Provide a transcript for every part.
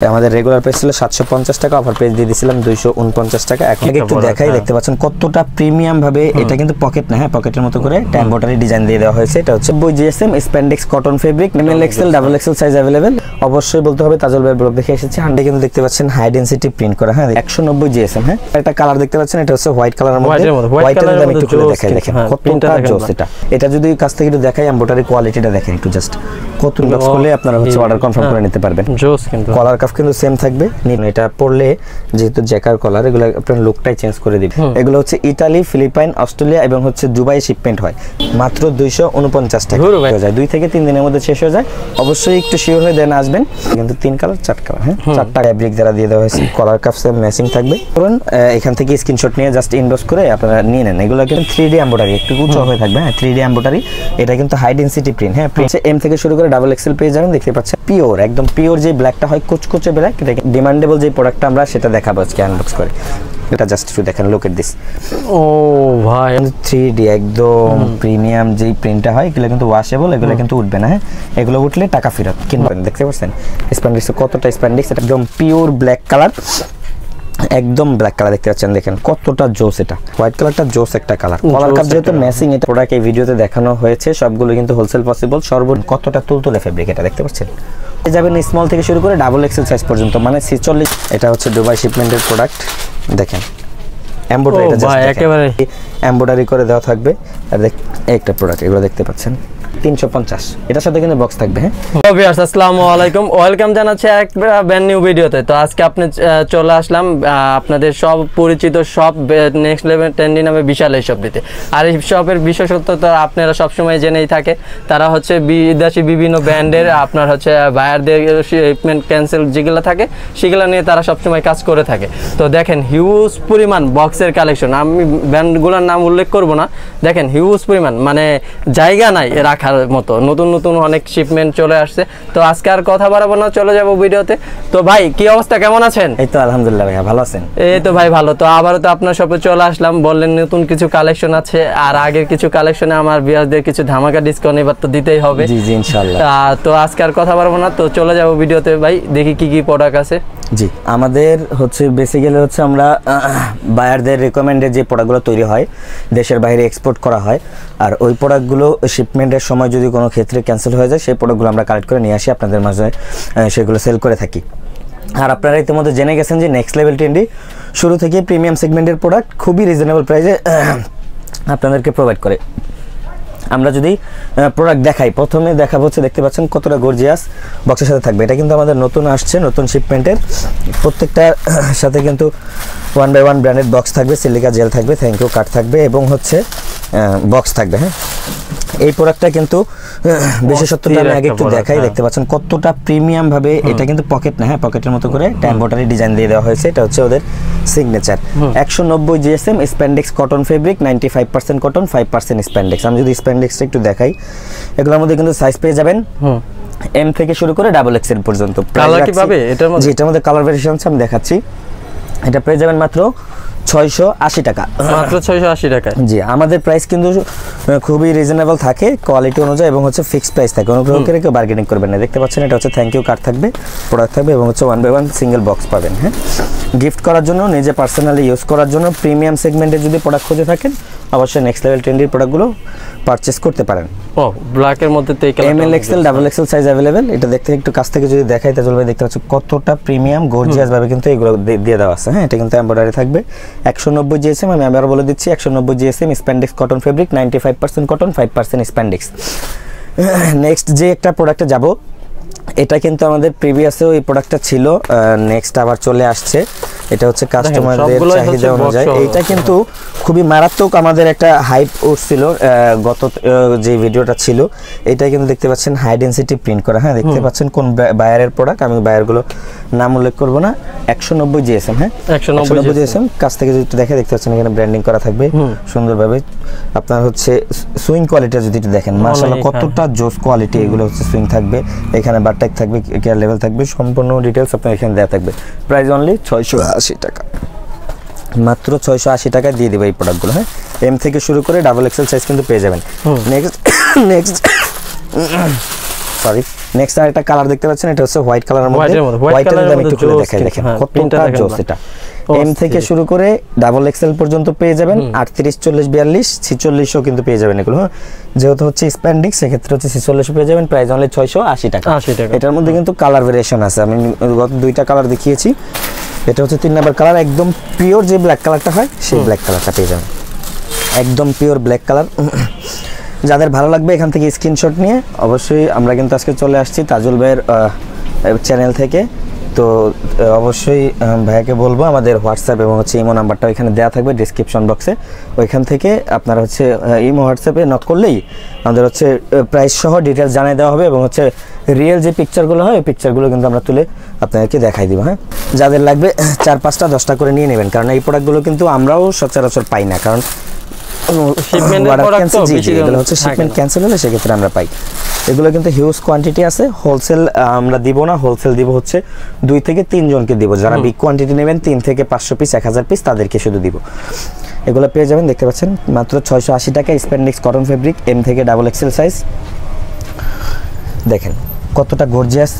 আমাদের regular price ছিল সাতশো পঞ্চাশ টাকা অফার প্রাইস দিয়ে দিয়েছিলাম দুইশো উনপঞ্চাশ টাকা। এখন একটা দেখাই। দেখতে পাচ্ছেন কতটা প্রিমিয়াম ভাবে এটা কিন্তু পকেট না হ্যাঁ পকেটের মতো করে ট্যাম্বোটারি ডিজাইন দিয়ে দেওয়া হয়েছে। এটা হচ্ছে বই GSM spandex cotton fabric ML XL double XL size available অবশ্যই বলতে হবে তাজল ভাই ব্লগ দেখে এসেছে হান্ডে কিন্তু দেখতে পাচ্ছেন হাই ডেন্সিটি প্রিন্ট করা হ্যাঁ একশো নব্বই জিএসএম হ্যাঁ। একটা কালার দেখতে পাচ্ছেন এটা হচ্ছে হোয়াইট কালারের মধ্যে। এর মধ্যে, white হোয়াইটের মধ্যে আমি একটু দেখাই দেখেন হ্যাঁ, কতটা জোস এটা। এটা যদি কাছ থেকে একটু দেখাই এমব্রয়ডারি কোয়ালিটিটা দেখেন একটু জাস্ট কত বক্স করলে আপনারা হচ্ছে অর্ডার কনফার্ম করে হ্যাঁ। নিতে পারবেন। জোস কিন্তু। কলার কাফ কিন্তু সেম থাকবে। এটা পরলে যেহেতু জ্যাকার কলার এগুলো আপনার লুকটাই চেঞ্জ করে দিবে। এগুলো হচ্ছে ইতালি ফিলিপাইন অস্ট্রেলিয়া এবং হচ্ছে দুবাই শিপমেন্ট হয়। মাত্র দুইশো উনপঞ্চাশ টাকা। হয়ে যায়। দুই থেকে তিন দিনের মধ্যে শেষ হয়ে যায়। অবশ্যই একটু শিওর হয়ে দেন আসবেন। কিন্তু তিন কালার চার কালার হ্যাঁ? চারটা ফ্যাব্রিক দ্বারা দিয়ে দেওয়া হয়েছে কলার কাফ সেম ম্যাচিং থাকবে। ধরুন এখান থেকে স্ক্রিনশট নিয়ে জাস্ট ইনবক্স করে আপনারা নিয়ে নেন। এগুলো কিন্তু থ্রি ডি এম্বোটারি একটু উঁচু হয়ে থাকবে হ্যাঁ? থ্রি ডি এম্বোটারি এটা কিন্তু হাই ডেন্সিটি প্রিন্ট হ্যাঁ? প্রিন্ট এম থেকে শুরু করে ডাবল এক্সেল পেয়ে যাবেন দেখতে পাচ্ছেন পিওর একদম পিওর যে ব্ল্যাকটা হয় কুচকুচে ব্ল্যাক এটা ডিমান্ডেবল যে প্রোডাক্টটা আমরা সেটা দেখাবো আজকে আনবক্স করে। এটা জাস্ট একটু দেখেন লুক এট দিস ও ভাই। থ্রি ডি একদম প্রিমিয়াম যেই প্রিন্টটা হয় এগুলো কিন্তু ওয়াশেবল এগুলো কিন্তু উঠবে না হ্যাঁ? এগুলো উঠলে টাকা ফেরত কিনবেন দেখতে পাচ্ছেন? স্প্যান্ডিক্স কতটা স্প্যান্ডিক্স এটা একদম পিওর ব্ল্যাক কালার একদম ব্ল্যাক কালার দেখতে পাচ্ছেন দেখেন কতটা জোস এটা। হোয়াইট কালারটা জোস একটা কালার কলার কাপ যেহেতু ম্যাচিং এটা প্রোডাক্ট এই ভিডিওতে দেখানো হয়েছে সবগুলো কিন্তু হোলসেল পসিবল সর্ব কতটা তুলতুলে ফেব্রিক এটা দেখতে পাচ্ছেন? এই যাবেন স্মল থেকে শুরু করে ডাবল এক্সেল সাইজ পর্যন্ত মানে ছিচল্লিশ এটা হচ্ছে দুবাই শিপমেন্টের প্রোডাক্ট দেখেন এমব্রয়ডারি একেবারে। এমব্রয়ডারি করে দেওয়া থাকবে। আর দেখ একটা প্রোডাক্ট এগুলো দেখতে পাচ্ছেন। হ্যাঁ? আপনাদের সব পরিচিত সব নামে বিশাল এই শপ দিতে আর এই বিশেষত্ব তো আপনারা সবসময় জেনেই থাকে, তারা হচ্ছে বিদেশি বিভিন্ন ব্র্যান্ডের, আপনার হচ্ছে বায়ারদের শিপমেন্ট ক্যান্সেল যেগুলো থাকে, সেগুলো নিয়ে তারা সবসময় কাজ করে থাকে। তো দেখেন হিউজ পরিমাণ বক্সের কালেকশন আমি ব্র্যান্ডগুলোর নাম উল্লেখ করব না। দেখেন হিউজ পরিমাণ। মানে জায়গা নাই রাখার মতো। নতুন নতুন অনেক শিপমেন্ট চলে আসছে। তো আজকে আর কথা বাড়াবো না চলে যাব ভিডিওতে। তো ভাই কি অবস্থা? কেমন আছেন? এই তো আলহামদুলিল্লাহ ভাইয়া ভালো আছেন? এই তো ভাই ভালো। তো আবারও তো আপনার শপে চলে আসলাম। বললেন নতুন কিছু কালেকশন আছে আর আগের কিছু কালেকশনে আমার বিয়ারদের কিছু ধামাকা ডিসকাউন্ট এবার তো দিতেই হবে। জি জি ইনশাল্লাহ আহ, তো আজকে আর কথা বাড়াবো না। তো চলে যাব ভিডিওতে ভাই দেখি কি কি প্রোডাক্ট আছে। জি আমাদের হচ্ছে বেসিক্যালি হচ্ছে আমরা বায়ারদের রেকমেন্ডে যে প্রোডাক্টগুলো তৈরি হয় দেশের বাইরে এক্সপোর্ট করা হয় আর ওই প্রোডাক্টগুলো শিপমেন্টের সময় যদি কোনো ক্ষেত্রে ক্যান্সেল হয়ে যায়, সেই প্রোডাক্টগুলো আমরা কালেক্ট করে নিয়ে আসি আপনাদের মাঝে সেগুলো সেল করে থাকি। আর আপনারা ইতিমধ্যে জেনে গেছেন যে নেক্সট লেভেল টেন্ডি শুরু থেকে প্রিমিয়াম সেগমেন্টের প্রোডাক্ট খুবই রিজনেবল প্রাইসে আপনাদেরকে প্রোভাইড করে। আমরা যদি প্রোডাক্ট দেখাই, প্রথমে দেখাবো হচ্ছে, দেখতে পাচ্ছেন কতটা গর্জিয়াস বক্সের সাথে থাকবে। এটা কিন্তু আমাদের নতুন আসছে, নতুন শিপমেন্টের প্রত্যেকটার সাথে কিন্তু one by one branded box থাকবে সিলিকা জেল থাকবে থ্যাংক ইউ কার্ড থাকবে এবং হচ্ছে বক্স থাকবে হ্যাঁ? এই প্রোডাক্টটা কিন্তু আহ, বিশেষত্বটা আমি আগে একটু দেখাই হ্যাঁ। দেখতে পাচ্ছেন কতটা প্রিমিয়াম ভাবে এটা কিন্তু পকেট না হ্যাঁ? পকেটের মতো করে ট্যাম্বোটারি ডিজাইন দিয়ে দেওয়া হয়েছে এটা হচ্ছে ওদের সিগনেচার একশো নব্বই GSM spandex cotton fabric ninety five percent cotton five percent spandex আমি যদি স্প্যান্ডেক্সটা একটু দেখাই এগুলোর মধ্যে কিন্তু সাইজ পেয়ে যাবেন। এম থেকে শুরু করে ডাবল এক্সেল পর্যন্ত। Colour কি পাবে? এটার মধ্যে? এটার মধ্যে কালার ভেরিয়েশন আমি দেখাচ্ছি। এটা পেয়ে যাবেন মাত্র ছয়শো আশি টাকা। মাত্র ছয়শো আশি টাকায়? জি আমাদের প্রাইস কিন্তু খুবই রিজনেবল থাকে কোয়ালিটি অনুযায়ী এবং হচ্ছে ফিক্সড প্রাইস থাকে। অনুগ্রহ করে কেউ বার্গেনিং করবেন না। দেখতে পাচ্ছেন এটা হচ্ছে থ্যাংক ইউ কার্ড থাকবে প্রোডাক্ট থাকবে এবং হচ্ছে one by one single box পাবেন হ্যাঁ? গিফট করার জন্য নিজে পার্সোনালি ইউজ করার জন্য প্রিমিয়াম সেগমেন্টে যদি প্রোডাক্ট খুঁজে থাকেন অবশ্যই নেক্সট লেভেল ট্রেন্ডির প্রোডাক্টগুলো পারচেস করতে পারেন। ও ব্ল্যাকের মধ্যে তো M L XL double XL size available এটা দেখতে একটু কাছ থেকে যদি দেখাই তাহলে দেখতে পাচ্ছ কতটা প্রিমিয়াম গর্জিয়াস ভাবে কিন্তু এগুলো দিয়ে দেওয়া আছে হ্যাঁ? এটা কিন্তু এমব্রয়ডারি থাকবে। একশো নব্বই জিএসএম, আমি আবার বলে দিচ্ছি, একশো নব্বই GSM, spandex cotton fabric, ninety five percent cotton, five percent spandex. Next যে একটা প্রোডাক্টে যাব, এটা কিন্তু আমাদের প্রিভিয়াসেও এই প্রোডাক্টটা ছিল নেক্সট আবার চলে আসছে। এটা হচ্ছে কাস্টমারদের চাহিদা অনুযায়ী। এইটা কিন্তু খুবই মারাত্মক আমাদের একটা হাইপ উঠছিল গত যে ভিডিওটা ছিল এটা কিন্তু দেখতে পাচ্ছেন হাই ডেন্সিটি প্রিন্ট করা। হ্যাঁ দেখতে পাচ্ছেন কোন বায়ারের প্রোডাক্ট আমি বায়ারগুলো নাম উল্লেখ করব না। একশো নব্বই জিএসএম হ্যাঁ? 190 জিএসএম কাছ থেকে যদি দেখে দেখতে পাচ্ছেন এখানে ব্র্যান্ডিং করা থাকবে। সুন্দরভাবে আপনার হচ্ছে সুইং কোয়ালিটি যদি একটু দেখেন মার্শাল্লাহ হ্যাঁ। কতটা জোস কোয়ালিটি এগুলো হচ্ছে সুইং থাকবে। এখানে বারটেক থাকবে কেয়ার লেভেল থাকবে সম্পূর্ণ ডিটেলস আপনার এখানে দেওয়া থাকবে। প্রাইস অনলি ছয়শো আশি টাকা। মাত্র ছয়শো আশি টাকা দিয়ে দেবে এই প্রোডাক্টগুলো হ্যাঁ? এম থেকে শুরু করে ডাবল এক্সেল সাইজ কিন্তু পেয়ে যাবেন। নেক্সট নেক্সট সরি নেক্সট আরেকটা কালার দেখতে পাচ্ছেন এটা হচ্ছে হোয়াইট কালারের মধ্যে। হোয়াইট কালার আমি একটু খুলে দেখাই দেখেন কত print কতটা জোস এটা। এম থেকে শুরু করে ডাবল এক্সেল পর্যন্ত পেয়ে যাবেন। আটত্রিশ চল্লিশ বিয়াল্লিশ ছিচল্লিশও কিন্তু পেয়ে যাবেন এগুলো হ্যাঁ? যেহেতু হচ্ছে স্প্যান্ডিক্স সেক্ষেত্রে হচ্ছে ছিচল্লিশও পেয়ে যাবেন প্রাইস অনলি ছয়শো আশি টাকা। 80 টাকা। এটার মধ্যে কিন্তু কালার ভেরিয়েশন আছে। আমি গত দুইটা কালার দেখিয়েছি। এটা হচ্ছে তিন নাম্বার কালার একদম পিওর যে ব্ল্যাক কালারটা হয় সেই ব্ল্যাক কালারটা পেয়ে যাবেন। একদম পিওর ব্ল্যাক কালার যাদের ভালো লাগবে এখান থেকে স্ক্রিনশট নিয়ে অবশ্যই আমরা কিন্তু আজকে চলে আসছি তাজুল ভাইয়ের চ্যানেল থেকে। তো অবশ্যই ভাইয়াকে বলব আমাদের হোয়াটসঅ্যাপ এবং হচ্ছে ইমো নাম্বারটা ওইখানে দেওয়া থাকবে ডিসক্রিপশন বক্সে ওইখান থেকে আপনারা হচ্ছে ইমো হোয়াটসঅ্যাপে নক করলেই আমাদের হচ্ছে প্রাইস সহ ডিটেলস জানিয়ে দেওয়া হবে এবং হচ্ছে রিয়েল যে পিকচারগুলো হয় ওই পিকচারগুলো কিন্তু আমরা তুলে আপনাদেরকে দেখাই দিব হ্যাঁ? যাদের লাগবে চার পাঁচটা দশটা করে নিয়ে নেবেন। কারণ এই প্রোডাক্টগুলো কিন্তু আমরাও সচরাচর পাই না। কারণ শিপমেন্ট ক্যান্সেল হলে সেক্ষেত্রে আমরা পাই। এগুলো কিন্তু হিউজ কোয়ান্টিটি আছে। হোলসেল আমরা দিব না হোলসেল দিব হচ্ছে দুই থেকে তিনজনকে দিব। যারা বিগ কোয়ান্টিটি নেবেন তিন থেকে পাঁচশো পিস এক হাজার পিস তাদেরকে শুধু দিব। এগুলো পেয়ে যাবেন দেখতে পাচ্ছেন মাত্র ছয়শো আশি টাকা স্প্যান্ডিক্স কটন ফেব্রিক এম থেকে ডাবল এক্সেল সাইজ দেখেন কতটা গর্জিয়াস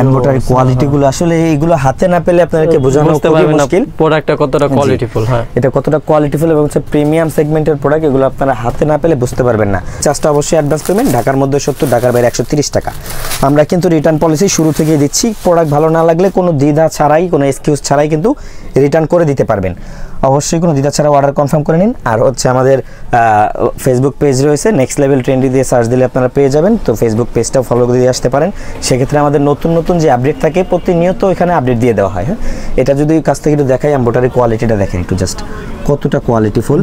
এমব্রয়ডারি কোয়ালিটি গুলো। আসলে এইগুলো হাতে না পেলে আপনাদেরকে বোঝানো খুবই মুশকিল। প্রোডাক্টটা কতটা কোয়ালিটিফুল হ্যাঁ। এটা কতটা কোয়ালিটিফুল এবং হচ্ছে প্রিমিয়াম সেগমেন্টের প্রোডাক্ট এগুলো আপনারা হাতে না পেলে বুঝতে পারবেন না। চার্জটা অবশ্যই অ্যাডভান্স পেমেন্ট ঢাকার মধ্যে সত্তর ঢাকার বাইরে একশো তিরিশ টাকা। আমরা কিন্তু রিটার্ন পলিসি শুরু থেকেই দিচ্ছি। প্রোডাক্ট ভালো না লাগলে কোনো দ্বিধা ছাড়াই কোনো এক্সকিউজ ছাড়াই কিন্তু রিটার্ন করে দিতে পারবেন। অবশ্যই কোনো দ্বিধা ছাড়া অর্ডার কনফার্ম করে নিন। আর হচ্ছে আমাদের ফেসবুক পেজ রয়েছে নেক্সট লেভেল ট্রেন্ডি দিয়ে সার্চ দিলে আপনারা পেয়ে যাবেন। তো ফেসবুক পেজটাও ফলো দিয়ে আসতে পারেন। সেক্ষেত্রে আমাদের নতুন নতুন যে আপডেট থাকে, প্রতিনিয়ত এখানে আপডেট দিয়ে দেওয়া হয় হ্যাঁ? এটা যদি কাছ থেকে একটু দেখাই এম্বোটারি কোয়ালিটিটা দেখেন একটু জাস্ট কতটা কোয়ালিটিফুল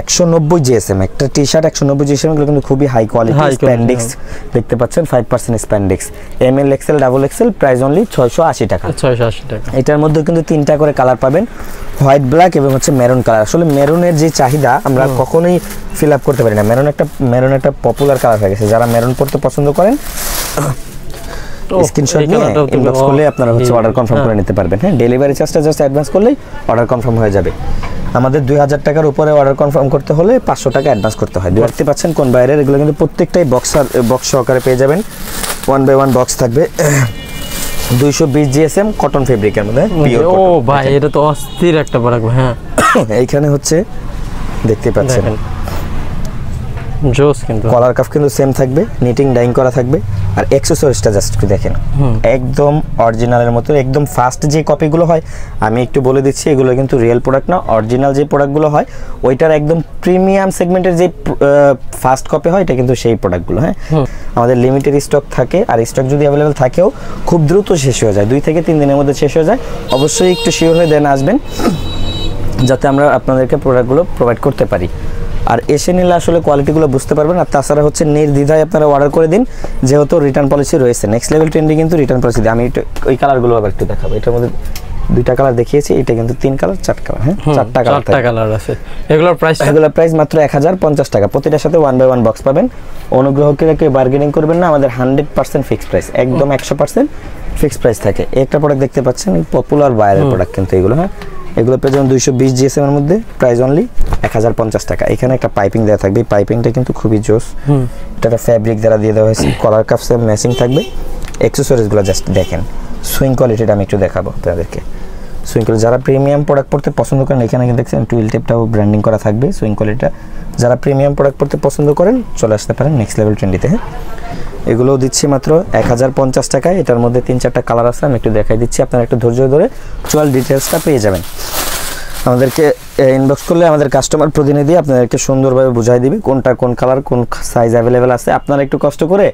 একশো নব্বই জিএসএম একটা টি শার্ট একশো নব্বই জিএসএম এগুলো কিন্তু খুবই হাই কোয়ালিটি স্প্যান্ডিক্স দেখতে পাচ্ছেন five percent spandex M L XL double XL price only ছয়শো আশি টাকা। ছয়শো আশি টাকা। এটার মধ্যে কিন্তু তিনটা করে কালার পাবেন হোয়াইট ব্ল্যাক এবং হচ্ছে মেরুন কালার আসলে মেরুনের যে চাহিদা আমরা কখনোই ফিল আপ করতে পারি না। মেরুন একটা মেরুন একটা পপুলার কালার হয়ে গেছে। যারা মেরুন পড়তে পছন্দ করেন স্ক্রিনশট নিয়ে ইনবক্স করলে আপনারা হচ্ছে অর্ডার কনফার্ম করে হ্যাঁ। নিতে পারবেন। হ্যাঁ ডেলিভারি চার্জটা জাস্ট অ্যাডভান্স করলেই অর্ডার কনফার্ম হয়ে যাবে। আমাদের দুই হাজার টাকার উপরে অর্ডার কনফার্ম করতে হলে পাঁচশো টাকা অ্যাডভান্স করতে হয়। দেখতে পাচ্ছেন কোন বাইরের এগুলো কিন্তু প্রত্যেকটাই বক্সার বক্স সহকারে পেয়ে যাবেন। ওয়ান বাই ওয়ান বক্স থাকবে। দুইশো বিশ জিএসএম কটন ফেব্রিকের মধ্যে ও ভাই এটা তো অস্থির একটা প্রোডাক্ট হ্যাঁ। এইখানে হচ্ছে দেখতে পাচ্ছেন। জোস কিন্তু। কলার কাফ কিন্তু সেম থাকবে নিটিং ডাইং করা থাকবে। আর অ্যাক্সেসরিজটা জাস্ট একটু দেখেন। একদম অরিজিনালের মতো একদম ফাস্ট যে কপিগুলো হয় আমি একটু বলে দিচ্ছি এগুলো কিন্তু রিয়েল প্রোডাক্ট না অরিজিনাল যে প্রোডাক্টগুলো হয় ওইটার একদম প্রিমিয়াম সেগমেন্টের যে ফাস্ট কপি হয় এটা কিন্তু সেই প্রোডাক্টগুলো হ্যাঁ? আমাদের লিমিটেড স্টক থাকে আর স্টক যদি অ্যাভেলেবেল থাকেও খুব দ্রুত শেষ হয়ে যায় দুই থেকে তিন দিনের মধ্যে শেষ হয়ে যায়। অবশ্যই একটু শিওর হয়ে দেন আসবেন যাতে আমরা আপনাদেরকে প্রোডাক্টগুলো প্রোভাইড করতে পারি। আর এসে নিলে আসলে কোয়ালিটিগুলো বুঝতে পারবেন। আর তাছাড়া হচ্ছে নির্দ্বিধায় আপনারা অর্ডার করে দিন যেহেতু রিটার্ন পলিসি রয়েছে। নেক্সট লেভেল ট্রেন্ডে কিন্তু রিটার্ন পলিসি আমি ওই কালারগুলো আবার একটু দেখাবো। এটার মধ্যে দুইটা কালার দেখিয়েছি এটা কিন্তু তিন কালার চার কালার হ্যাঁ? চারটা কালার চারটা কালার আছে। এগুলোর প্রাইস এগুলোর প্রাইস মাত্র এক হাজার পঞ্চাশ টাকা। প্রতিটার সাথে ওয়ান বাই ওয়ান বক্স পাবেন। অনুগ্রহ করে কেউ বার্গেনিং করবেন না। আমাদের হান্ড্রেড পার্সেন্ট ফিক্স প্রাইস একদম একশো পার্সেন্ট ফিক্স প্রাইস থাকে। একটা প্রোডাক্ট দেখতে পাচ্ছেন পপুলার বাইরের প্রোডাক্ট কিন্তু এগুলো হ্যাঁ? এগুলো পেয়ে যাবেন দুইশো বিশ জিএসএম এর মধ্যে প্রাইস অনলি এক হাজার পঞ্চাশ টাকা। এখানে একটা পাইপিং দেওয়া থাকবে। এই পাইপিংটা কিন্তু খুবই জোস। এটা একটা ফ্যাব্রিক দ্বারা দিয়ে দেওয়া হয়েছে। কলার কাপ সেম ম্যাচিং থাকবে। অ্যাক্সেসরিজগুলো জাস্ট দেখেন। সুইং কোয়ালিটিটা আমি একটু দেখাবো আপনাদেরকে। সুইং কোয়ালিটি যারা প্রিমিয়াম প্রোডাক্ট পড়তে পছন্দ করেন, এখানে কিন্তু দেখছেন টুইল টেপটাও ব্র্যান্ডিং করা থাকবে সুইং কোয়ালিটিটা যারা প্রিমিয়াম প্রোডাক্ট পড়তে পছন্দ করেন, চলে আসতে পারেন নেক্সট লেভেল ট্রেন্ডিতে হ্যাঁ এগুলোও দিচ্ছি মাত্র এক হাজার পঞ্চাশ টাকায়। এটার মধ্যে তিন চারটা কালার আছে, আমি একটু দেখাই দিচ্ছি। আপনারা একটু ধৈর্য ধরে চুয়াল ডিটেলসটা পেয়ে যাবেন। আমাদেরকে ইনবক্স করলে আমাদের কাস্টমার প্রতিনিধি আপনাদেরকে সুন্দরভাবে বুঝাই দিবে কোনটা কোন কালার কোন সাইজ অ্যাভেলেবেল আছে। আপনারা একটু কষ্ট করে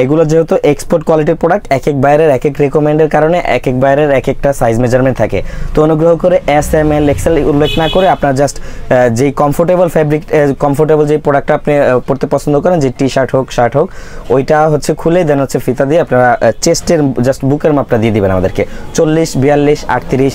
এইগুলো যেহেতু এক্সপোর্ট কোয়ালিটির প্রোডাক্ট এক এক বাইরের এক এক রেকমেন্ডের কারণে এক এক বাইরের এক একটা সাইজ মেজারমেন্ট থাকে। তো অনুগ্রহ করে এস এম এল এক্সেল উল্লেখ না করে আপনার জাস্ট যেই কমফোর্টেবল ফ্যাব্রিক কমফোর্টেবল যে প্রোডাক্টটা আপনি পরতে পছন্দ করেন, যে টি শার্ট হোক শার্ট হোক, ওইটা হচ্ছে খুলে দেন হচ্ছে ফিতা দিয়ে আপনারা চেস্টের জাস্ট বুকের মাপটা দিয়ে দিবেন আমাদেরকে। চল্লিশ, বিয়াল্লিশ, আটত্রিশ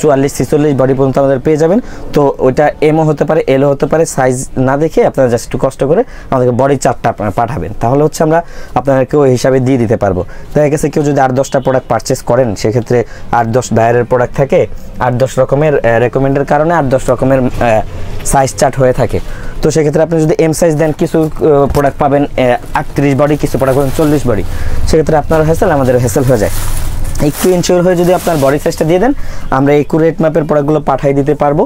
চুয়াল্লিশ, ছিচল্লিশ বডি পর্যন্ত আমাদের পেয়ে যাবেন। তো ওইটা এমও হতে পারে এলও হতে পারে সাইজ না দেখে আপনারা জাস্ট একটু কষ্ট করে আমাদেরকে বডি চারটা আপনারা পাঠাবেন। তাহলে হচ্ছে আমরা আপনাদেরকে ওই হিসাবে দিয়ে দিতে পারব। দেখা গেছে কেউ যদি আট দশটা প্রোডাক্ট পারচেস করেন, সেক্ষেত্রে আট দশ বাইরের প্রোডাক্ট থাকে আট দশ রকমের রেকমেন্ডের কারণে আট দশ রকমের সাইজ চার্ট হয়ে থাকে। তো সেক্ষেত্রে আপনি যদি এম সাইজ দেন, কিছু প্রোডাক্ট পাবেন আটত্রিশ বডি কিছু প্রোডাক্ট পাবেন চল্লিশ বডি সেক্ষেত্রে আপনার হেসেল আমাদের হেসেল হয়ে যায়। একটু ইনশিওর হয়ে যদি আপনার বডি সাইজটা দিয়ে দেন, আমরা একুরেট মাপের প্রোডাক্টগুলো পাঠিয়ে দিতে পারব।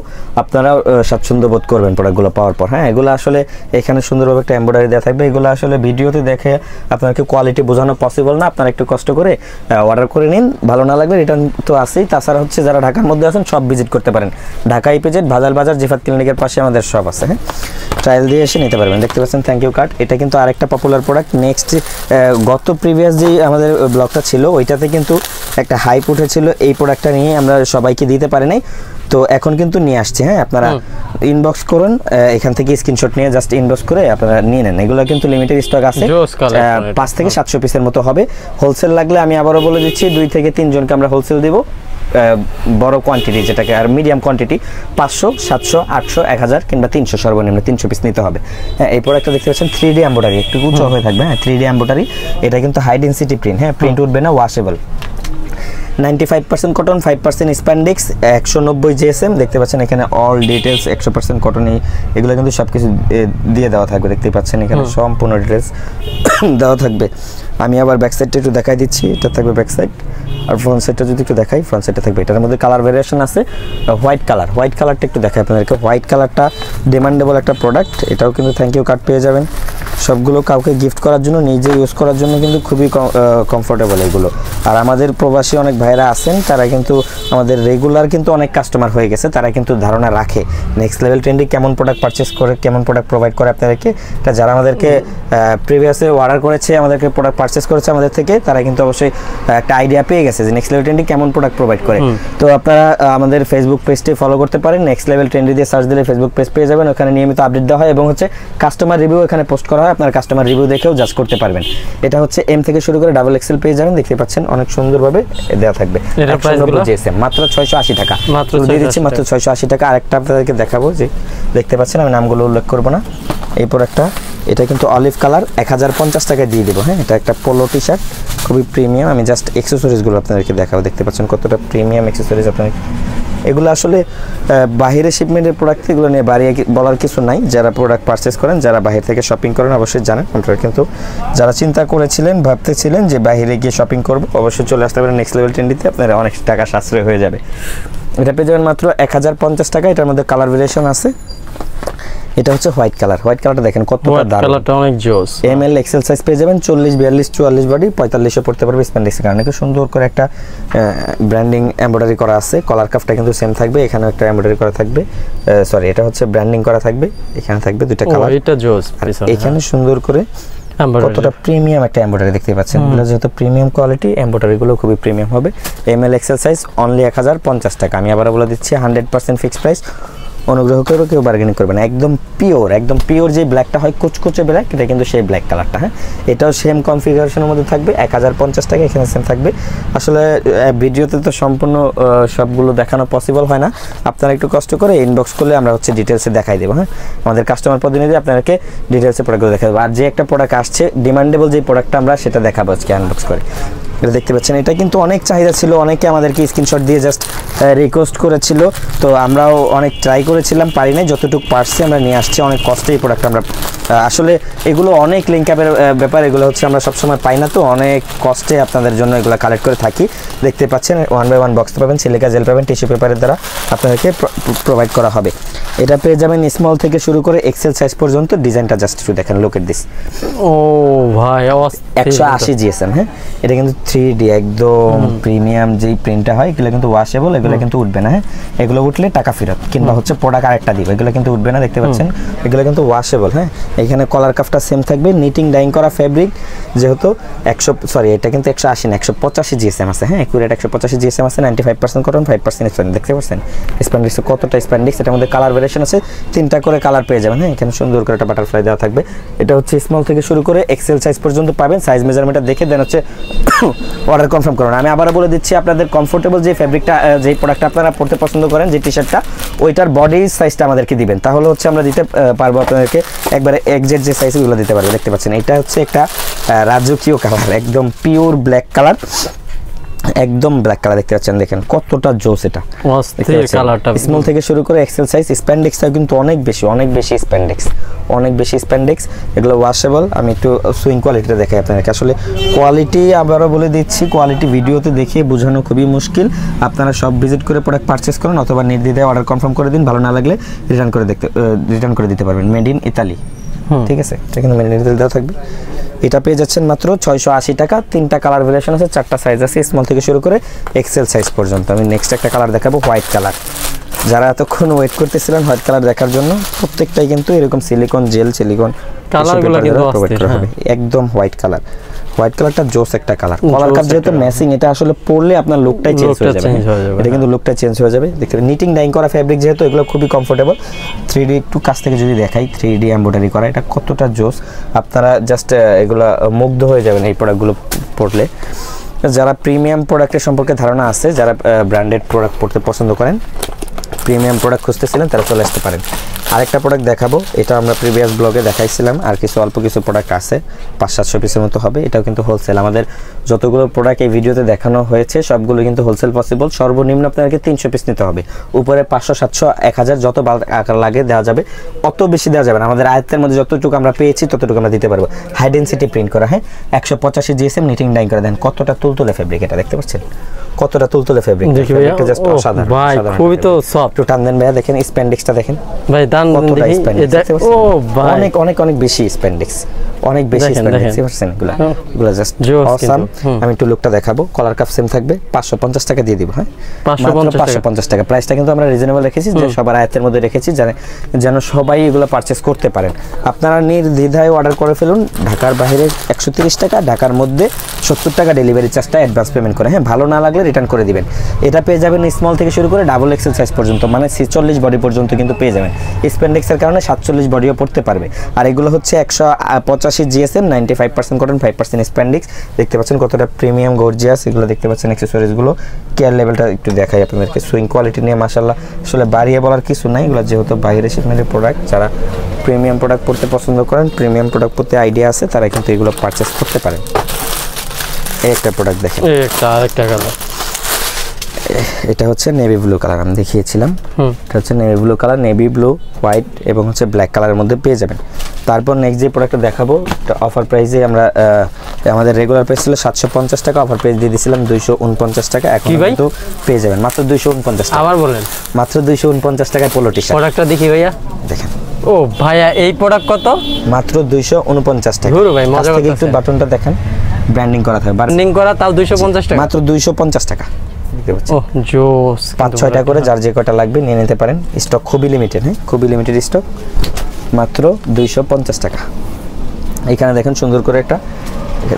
আপনারা স্বাচ্ছন্দ্য বোধ করবেন প্রোডাক্টগুলো পাওয়ার পর। হ্যাঁ এগুলো আসলে এখানে সুন্দরভাবে একটা এমব্রয়ডারি দেওয়া থাকবে। এগুলো আসলে ভিডিওতে দেখে আপনাকে কোয়ালিটি বোঝানো পসিবল না। আপনারা একটু কষ্ট করে অর্ডার করে নিন। ভালো না লাগবে রিটার্ন তো আছেই। তাছাড়া হচ্ছে যারা ঢাকার মধ্যে আছেন, সব ভিজিট করতে পারেন। ঢাকা ইপিজেড ভাজাল বাজার জিফাত ক্লিনিকের পাশে আমাদের সব আছে হ্যাঁ? ট্রায়াল দিয়ে এসে নিতে পারবেন। দেখতে পাচ্ছেন থ্যাংক ইউ কার্ড এটা কিন্তু আরেকটা পপুলার প্রোডাক্ট নেক্সট গত প্রিভিয়াস যে আমাদের ব্লগটা ছিল ওইটাতে কিন্তু একটা হাইপ উঠেছিল। এই প্রোডাক্টটা নিয়ে আমরা সবাইকে দিতে পারি নাই। তো এখন কিন্তু নিয়ে আসছে হ্যাঁ? আপনারা ইনবক্স করুন। এখান থেকে স্ক্রিনশট নিয়ে জাস্ট ইনবক্স করে আপনারা নিয়ে নেন। এগুলো কিন্তু লিমিটেড স্টক আছে। পাঁচ থেকে সাতশো পিসের মতো হবে। হোলসেল লাগলে আমি আবারও বলে দিচ্ছি দুই থেকে তিনজনকে আমরা হোলসেল দেবো। বড় কোয়ান্টিটি যেটাকে আর মিডিয়াম কোয়ান্টিটি পাঁচশো সাতশো আটশো এক হাজার কিংবা তিনশো সর্বনিম্ন তিনশো পিস নিতে হবে। হ্যাঁ এই প্রোডাক্টটা দেখতে পাচ্ছেন থ্রি ডি এম্বোটারি একটু উঁচু হয়ে থাকবে হ্যাঁ থ্রি ডি এম্বোটারি এটা কিন্তু হাই ডেন্সিটি প্রিন্ট হ্যাঁ প্রিন্ট উঠবে না washable ninety five percent cotton five percent spandex একশো নব্বই জিএসএম দেখতে পাচ্ছেন এখানে অল ডিটেলস একশো পার্সেন্ট কটনই এগুলো কিন্তু সব কিছু দিয়ে দেওয়া থাকবে দেখতে পাচ্ছেন এখানে সম্পূর্ণ ডিটেলস দেওয়া থাকবে। আমি আবার ব্যাক সাইডটা একটু দেখাই দিচ্ছি এটা থাকবে ব্যাক সাইড আর ফ্রন্ট সাইডটা যদি একটু দেখাই ফ্রন্ট সাইডটা থাকবে। এটার মধ্যে কালার ভেরিয়েশন আছে হোয়াইট কালার হোয়াইট কালারটা একটু দেখাই আপনাদেরকে। হোয়াইট কালারটা ডিমান্ডেবল একটা প্রোডাক্ট এটাও কিন্তু থ্যাংক ইউ কার্ড পেয়ে যাবেন। সবগুলো কাউকে গিফট করার জন্য নিজে ইউজ করার জন্য কিন্তু খুবই কমফোর্টেবল এগুলো। আর আমাদের প্রবাসী অনেক ভাইরা আছেন তারা কিন্তু আমাদের রেগুলার কিন্তু অনেক কাস্টমার হয়ে গেছে তারা কিন্তু ধারণা রাখে। নেক্সট লেভেল ট্রেন্ডে কেমন প্রোডাক্ট পারচেস করে কেমন প্রোডাক্ট প্রোভাইড করে আপনাদেরকে। তা যারা আমাদেরকে প্রিভিয়াসে অর্ডার করেছে আমাদেরকে প্রোডাক্ট পারচেস করেছে আমাদের থেকে তারা কিন্তু অবশ্যই একটা আইডিয়া পেয়ে গেছে। যে নেক্সট লেভেল ট্রেন্ডে কেমন প্রোডাক্ট প্রোভাইড করে। তো আপনারা আমাদের ফেসবুক পেজটি ফলো করতে পারেন। নেক্সট লেভেল ট্রেন্ডি দিয়ে সার্চ দিলে ফেসবুক পেজ পেয়ে যাবেন। ওখানে নিয়মিত আপডেট দেওয়া হয় এবং হচ্ছে কাস্টমার রিভিউ এখানে পোস্ট করা হয়। আপনার কাস্টমার রিভিউ দেখেও জাজ করতে পারবেন। এটা হচ্ছে এম থেকে শুরু করে ডাবল এক্সেল পেয়ে যাবেন। দেখতে পাচ্ছেন অনেক সুন্দরভাবে দেওয়া থাকবে। মাত্র ছয়শো আশি টাকা। মাত্র দিয়ে দিচ্ছি মাত্র ছয়শো আশি টাকা। আরেকটা আপনাদেরকে দেখাবো যে দেখতে পাচ্ছেন আমি নামগুলো উল্লেখ করব না। এই প্রোডাক্টটা এটা কিন্তু অলিভ কালার, এক হাজার পঞ্চাশ টাকায় দিয়ে দেবো। হ্যাঁ এটা একটা পোলো টি শার্ট খুবই প্রিমিয়াম আমি জাস্ট এক্সেসরিজগুলো আপনাদেরকে দেখাবো, দেখতে পাচ্ছেন কতটা প্রিমিয়াম এক্সেসরিজ আপনাদের। এগুলো আসলে বাহিরে শিপমেন্টের প্রোডাক্ট এগুলো নিয়ে বাড়িয়ে বলার কিছু নাই। যারা প্রোডাক্ট পারচেস করেন, যারা বাহির থেকে শপিং করেন, অবশ্যই জানেন। আপনারা কিন্তু যারা চিন্তা করেছিলেন, ভাবতেছিলেন যে বাইরে গিয়ে শপিং করব, অবশ্যই চলে আসতে পারেন নেক্সট লেভেল ট্রেন্ডিতে আপনারা অনেক টাকা সাশ্রয় হয়ে যাবে। এটা পেয়ে যাবেন মাত্র এক হাজার পঞ্চাশ টাকা। এটার মধ্যে কালার ভেরিয়েশন আছে। এটা হচ্ছে হোয়াইট কালার। হোয়াইট কালারটা দেখেন কতটা হোয়াইট দারুণ। কালারটা অনেক জোস। এম এল এক্সেল সাইজ পেয়ে যাবেন চল্লিশ বিয়াল্লিশ চুয়াল্লিশ বডি 45 এ পড়তে পারবে স্প্যান্ডিক্সের কারণে। খুব সুন্দর করে একটা ব্র্যান্ডিং এমব্রয়ডারি করা আছে। কলার কাফটা কিন্তু সেম থাকবে এখানে একটা এমব্রয়ডারি করা থাকবে। সরি এটা হচ্ছে ব্র্যান্ডিং করা থাকবে এখানে থাকবে দুইটা কালার এটা জোস আর এখানে সুন্দর করে কতটা প্রিমিয়াম একটা এমব্রয়ডারি দেখতে পাচ্ছেন। এগুলো যেহেতু প্রিমিয়াম কোয়ালিটি এমব্রয়ডারি গুলো খুবই প্রিমিয়াম হবে। M L XL size only এক হাজার পঞ্চাশ টাকা। আমি আবার বলে দিচ্ছি হান্ড্রেড পার্সেন্ট ফিক্স প্রাইস অনুগ্রহ করে কেউ বার্গেনিং করবে না। একদম পিওর একদম পিওর যে ব্ল্যাকটা হয়, কুচকুচে ব্ল্যাক এটা কিন্তু সেই ব্ল্যাক কালারটা হ্যাঁ? এটাও সেম কনফিগারেশনের মধ্যে থাকবে, এক হাজার পঞ্চাশ টাকা এখানে সেম থাকবে। আসলে ভিডিওতে তো সম্পূর্ণ সবগুলো দেখানো পসিবল হয় না। আপনারা একটু কষ্ট করে ইনবক্স করলে আমরা হচ্ছে ডিটেলসে দেখাই দেবো হ্যাঁ? আমাদের কাস্টমার প্রতিনিধি আপনাদেরকে ডিটেলসে প্রোডাক্টগুলো দেখা দেবো আর যে একটা প্রোডাক্ট আসছে ডিমান্ডেবল যে প্রোডাক্টটা আমরা সেটা দেখাবো আজকে আনবক্স করে। এটা দেখতে পাচ্ছেন। এটা কিন্তু অনেক চাহিদা ছিল অনেকে আমাদেরকে স্ক্রিনশট দিয়ে জাস্ট রিকোয়েস্ট করেছিল। তো আমরাও অনেক ট্রাই করেছিলাম পারি নাই যতটুকু পারছি আমরা নিয়ে আসছি অনেক কষ্টে এই প্রোডাক্ট আমরা আসলে এগুলো অনেক লিঙ্ক অ্যাপের ব্যাপার এগুলো হচ্ছে আমরা সবসময় পাই না তো অনেক কষ্টে আপনাদের জন্য এগুলো কালেক্ট করে থাকি। দেখতে পাচ্ছেন ওয়ান বাই ওয়ান বক্স পাবেন সিলিকা জেল পাবেন টিস্যু পেপারের দ্বারা আপনাদেরকে প্রোভাইড করা হবে। এটা পেয়ে যাবেন স্মল থেকে শুরু করে এক্সেল সাইজ পর্যন্ত ডিজাইনটা জাস্ট একটু দেখেন লোক এট দিস ও ভাই একশো আশি জিএসএম হ্যাঁ? এটা কিন্তু থ্রি ডি একদম প্রিমিয়াম যেই প্রিন্টটা হয় এগুলো কিন্তু ওয়াশেবল এগুলো কিন্তু উঠবে না হ্যাঁ? এগুলো উঠলে টাকা ফেরত কিংবা হচ্ছে প্রোডাক্ট আরেকটা দিবে এগুলো কিন্তু উঠবে না দেখতে পাচ্ছেন? এগুলো কিন্তু ওয়াশেবল হ্যাঁ? এখানে কলার কাফটা সেম থাকবে নিটিং ডাইং করা ফেব্রিক যেহেতু একশো সরি এটা কিন্তু একশো আশি না একশো পঁচাশি জিএসএম আছে হ্যাঁ? একুরেট একশো পঁচাশি জিএসএম আছে ninety five percent cotton five percent spandex দেখতে পাচ্ছেন? স্প্যান্ডিক্স কতটা স্প্যান্ডিক্স এটার মধ্যে কালার ভেরিয়েশন আছে তিনটা করে কালার পেয়ে যাবেন হ্যাঁ? এখানে সুন্দর করে একটা বাটারফ্লাই দেওয়া থাকবে। এটা হচ্ছে স্মল থেকে শুরু করে এক্সেল সাইজ পর্যন্ত পাবেন সাইজ মেজারমেন্টটা দেখে দেন হচ্ছে অর্ডার কনফার্ম করুন। আমি আবারও বলে দিচ্ছি, আপনাদের কমফোর্টেবল যে ফেব্রিকটা যে প্রোডাক্টটা আপনারা পড়তে পছন্দ করেন, যে টি শার্টটা ওইটার বডি সাইজটা আমাদেরকে দিবেন। তাহলে হচ্ছে আমরা দিতে পারব আপনাদেরকে একবারে একজেক্ট যে সাইজগুলো দিতে পারব। দেখতে পাচ্ছেন, এটা হচ্ছে একটা রাজকীয় কালার একদম পিওর ব্ল্যাক কালার একদম ব্ল্যাক কালার দেখতে পাচ্ছেন দেখেন কতটা জোস এটা। কালারটা স্মল থেকে শুরু করে এক্সেল সাইজ স্প্যান্ডেক্সটাও কিন্তু অনেক বেশি অনেক বেশি স্প্যান্ডেক্স অনেক বেশি স্প্যান্ডেক্স এগুলো ওয়াশেবল আমি একটু সুইং কোয়ালিটিটা দেখাই আপনাদেরকে। আসলে কোয়ালিটি আবারও বলে দিচ্ছি কোয়ালিটি ভিডিওতে দেখিয়ে বোঝানো খুবই মুশকিল। আপনারা সব ভিজিট করে প্রোডাক্ট পারচেস করুন অথবা নির্দ্বিধায় অর্ডার কনফার্ম করে দিন ভালো না লাগলে রিটার্ন করে দেখতে রিটার্ন করে দিতে পারবেন। মেড ইন ইতালি ঠিক আছে? এটা কিন্তু মেড ইন ইতালি দেওয়া থাকবে। এটা পেয়ে যাচ্ছেন মাত্র ছয়শো আশি টাকা। তিনটা কালার ভেরিয়েশন আছে চারটা সাইজ আছে স্মল থেকে শুরু করে এক্সেল সাইজ পর্যন্ত। আমি নেক্সট একটা কালার দেখাবো হোয়াইট কালার যারা এতক্ষণ ওয়েট করতেছিলেন হোয়াইট কালার দেখার জন্য প্রত্যেকটাই কিন্তু এরকম সিলিকন জেল সিলিকন। একদম হোয়াইট কালার হোয়াইট কালারটা জোস একটা কালার। কলার কাপ যেহেতু ম্যাচিং এটা আসলে পরলে আপনার লুকটাই চেঞ্জ হয়ে যাবে। হয়ে এটা কিন্তু লুকটা চেঞ্জ হয়ে যাবে। দেখতে নিটিং ডাইং করা ফ্যাব্রিক যেহেতু এগুলো খুবই কমফোর্টেবল থ্রি ডি একটু কাছ থেকে যদি দেখাই থ্রি ডি এম্ব্রয়ডারি করা এটা কতটা জোস। আপনারা জাস্ট এগুলো মুগ্ধ হয়ে যাবেন এই প্রোডাক্টগুলো পড়লে যারা প্রিমিয়াম প্রোডাক্টের সম্পর্কে ধারণা আছে যারা ব্র্যান্ডেড প্রোডাক্ট পড়তে পছন্দ করেন প্রিমিয়াম প্রোডাক্ট খুঁজতেছিলেন তারা চলে আসতে পারেন। আরেকটা প্রোডাক্ট দেখাবো। এটা আমরা প্রিভিয়াস ব্লগে দেখাইছিলাম। আর কিছু অল্প কিছু প্রোডাক্ট আছে। পাঁচ সাতশো পিসের মতো হবে। এটাও কিন্তু হোলসেল আমাদের যতগুলো প্রোডাক্ট এই ভিডিওতে দেখানো হয়েছে সবগুলো কিন্তু হোলসেল পসিবল সর্বনিম্ন আপনাকে তিনশো পিস নিতে হবে। উপরে পাঁচশো সাতশো এক হাজার যত আকার লাগে দেওয়া যাবে অত বেশি দেওয়া যাবে না। আমাদের আয়ত্তের মধ্যে যতটুকু আমরা পেয়েছি ততটুকু আমরা দিতে পারব। হাই ডেন্সিটি প্রিন্ট করা হ্যাঁ? একশো পঁচাশি জিএসএম নিটিং ডাইং করে দেন। কতটা তুলতুলে ফেব্রিক এটা দেখতে পাচ্ছেন? কতটা তুলতুলে ফেব্রিক দেখি ভাই খুবই তো। সফট একটু টান দেন ভাইয়া দেখেন স্প্যান্ডিক্সটা দেখেন। ভাই দান কতটা দেখি? spandex এটা দেখতে ও ভাই। অনেক অনেক অনেক বেশি স্প্যান্ডিক্স অনেক বেশি দেখেন, স্প্যান্ডিক্স দেখেন। পাচ্ছেন এগুলা হুম। এগুলা জাস্ট অসাম আমি একটু লুকটা দেখাবো। কলার কাপ সেম থাকবে। 550 টাকা দিয়ে দিব হ্যাঁ? 550 টাকা। প্রাইসটা কিন্তু আমরা রিজনেবল রেখেছি যে সবার আয়ত্তের মধ্যে রেখেছি যেন যেন সবাই এগুলো পারচেজ করতে পারেন। আপনারা নির্দ্বিধায় অর্ডার করে ফেলুন। ঢাকার বাইরে 130 টাকা ঢাকার মধ্যে 70 টাকা ডেলিভারি চার্জটা অ্যাডভান্স পেমেন্ট করে। হ্যাঁ ভালো না লাগলে রিটার্ন করে দিবেন। এটা পেয়ে যাবেন স্মল থেকে শুরু করে ডাবল এক্সেল সাইজ পর্যন্ত মানে 46 বডি পর্যন্ত কিন্তু পেয়ে যাবেন। স্পেন্ডেক্সের কারণে 47 বডিও পড়তে পারবে। আর এগুলো হচ্ছে একশো পঁচাশি GSM, ninety five percent cotton five percent spandex দেখতে পাচ্ছেন কতটা প্রিমিয়াম গর্জিয়াস এগুলো দেখতে পাচ্ছেন অ্যাক্সেসরিজগুলো কেয়ার লেভেলটা একটু দেখাই আপনাদেরকে। সুইং কোয়ালিটি নিয়ে মাসাল্লাহ আসলে বাড়িয়ে বলার কিছু নাই। এগুলো যেহেতু বাইরে শিপমেন্টের প্রোডাক্ট যারা প্রিমিয়াম প্রোডাক্ট পড়তে পছন্দ করেন প্রিমিয়াম প্রোডাক্ট পড়তে আইডিয়া আছে, তারা কিন্তু এগুলো পারচেস করতে পারেন। এই একটা প্রোডাক্ট দেখেন। একটা আরেকটা এটা হচ্ছে নেভি ব্লু কালার আমি দেখিয়েছিলাম। এটা হচ্ছে navy blue colour navy blue white এবং হচ্ছে ব্ল্যাক কালারের মধ্যে পেয়ে যাবেন। তারপর নেক্সট যে প্রোডাক্টটা দেখাবো অফার প্রাইসে আমরা আমাদের রেগুলার প্রাইস ছিল সাতশো পঞ্চাশ টাকা অফার প্রাইস দিয়ে দিয়েছিলাম দুইশো উনপঞ্চাশ টাকা এখন কিন্তু পেয়ে যাবেন মাত্র দুইশো উনপঞ্চাশ টাকা। আবার বলেন। মাত্র দুইশো উনপঞ্চাশ টাকায় পোলো টি শার্ট প্রোডাক্টটা দেখি ভাইয়া। দেখেন। ও ভাইয়া এই প্রোডাক্ট কত? মাত্র দুইশো উনপঞ্চাশ টাকা। ভাই, মজা একটু বাটনটা দেখেন ব্র্যান্ডিং করা থাকে ব্র্যান্ডিং করা তাও দুইশো পঞ্চাশ টাকা। মাত্র দুইশো পঞ্চাশ টাকা। দেখতে পাচ্ছেন? ও জোস পাঁচ ছয়টা করে যার যে কটা লাগবে নিয়ে নিতে পারেন। স্টক খুবই লিমিটেড হ্যাঁ? খুবই লিমিটেড স্টক মাত্র দুইশো পঞ্চাশ টাকা। এখানে দেখেন সুন্দর করে একটা